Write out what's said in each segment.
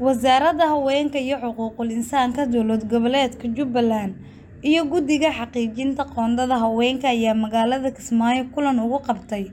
Wasaaradda Haweenka iyo Xuquuqul Insaanka Dowlad Goboleedka Jubbaland iyo Guddiga Xaqiijinta Qoondada Haweenka ayaa magaalada Kismaayo kulan ugu qabtay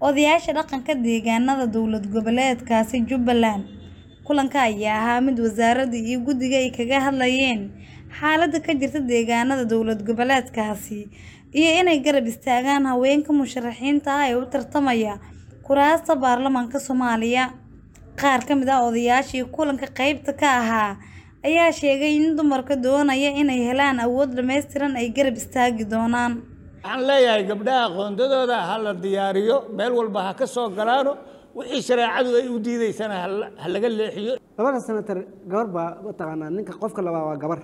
odayaasha dhaqanka deegaanada dowlad goboleedkaasi Jubbaland. Kulanka ayaa ahaa mid wasaaradda iyo guddiga ay kaga hadlayeen xaaladda ka jirta deegaanada dowlad goboleedkaasi iyo inay garab istaagaan haweenka musharaxiinta ah ee u tartamaya kuraasta baarlamaanka Soomaaliya. Qaar ka mid ah odayaashii kulanka qaybta ka ahaa ayaa sheegay in dumarka doonaya inay helaan awood dhammaystiran ay garab istaagi doonaan. waxaan leeyahay gabdhaha qoondadooda ha la diyaariyo meel walba ha ka soo galaano wixii shareecadu ay u diidaysana ha la- ha laga leexiyo. Labada senatar gabar baa mataqaanaa ninka qofka labaa waa gabar.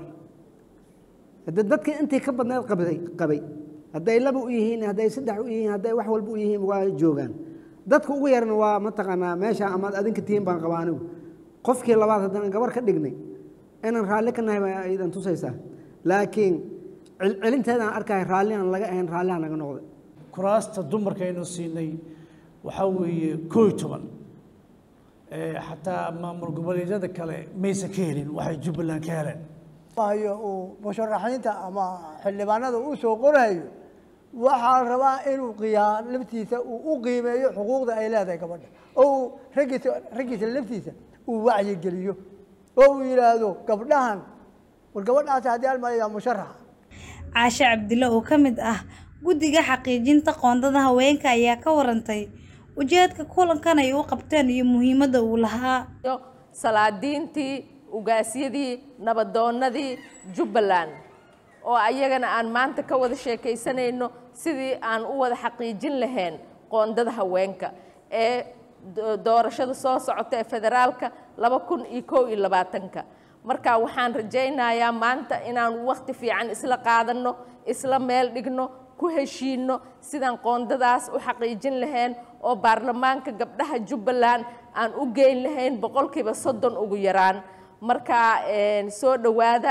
Hadde dadka intii ka badneed qabay qabay. Hadday laba u yihiin hadday saddex u yihiin hadday wax walba u yihiin waa joogaan dadka ugu yarna waa mataqaanaa meesha amaad adinka tihiin baan qabaa anigu. Qofkii labaad haddana gabar ka dhignay inaan raalli ka nahay baa idan tusaysaa. Laakiin celcelinteedaan arkaya raallihan laga ahayn raalliha naga noqday. Kuraasta dumarka aynu siinay waxaa weeye koo iyo toban xataa maamul goboleedyada kale maysan ka helin waxay jubbaland ka heleen. Hayo uu musharaxiinta ama xildhibaanada uu soo qorayo waxaa la rabaa inuu qiyaa laftiisa uu u qiimeeyo xuquuqda ay leedahay gabadha. Oo uu raggiisa raggiisa laftiisa uu wacyigeliyo. Oo uu yidhaahdo gabdhahan war gabadhaasi haddii almaya musharaxa Caashe Cabdille oo ka mid ah guddiga xaqiijinta qoondada haweenka ayaa ka warantay ujeedka kulankan ay u qabteen iyo muhiimadda uu lahaa. salaadiintii ugaasyadii nabadoonnadii jubbaland oo ayagana aan maanta ka wada sheekaysanayno sidii aan u wada xaqiijin lahayn qoondada haweenka ee do- doorashada soo socota ee federaalka laba kun iyo kow iyo labaatanka. Marka waxaan rajaynayaa maanta inaan waqti fiican isla qaadanno isla meel dhigno ku heshiinno sidaan qoondadaas u xaqiijin lahayn oo baarlamaanka gabdhaha jubbaland aan u geyn lahayn boqolkiiba soddon ugu yaraan. Marka soo dhowaada